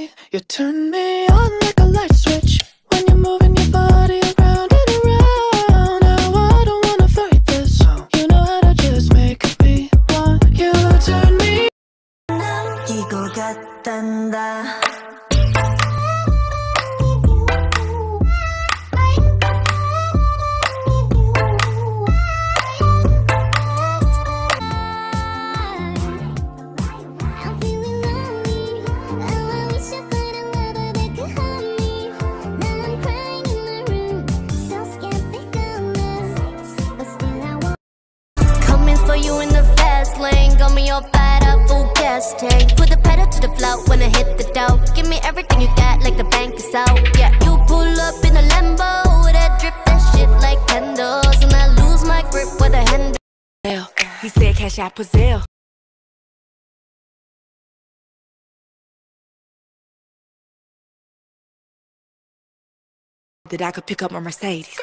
boy. You turn me on like a light switch when you're moving your body around and around. Now I don't wanna fight this. You know how to just make me want you. Turn me 끼고 갔단다 Tank. Put the pedal to the floor when I hit the dough. Give me everything you got, like the bank is out. Yeah, you pull up in a Lambo. That drip, that shit like candles. And I lose my grip with a handle. He said cash out Brazil. That I could pick up my Mercedes.